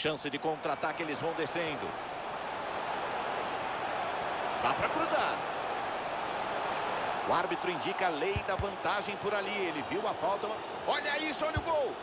Chance de contra-ataque, eles vão descendo. Dá para cruzar. O árbitro indica a lei da vantagem por ali. Ele viu a falta. Olha isso, olha o gol. Gol!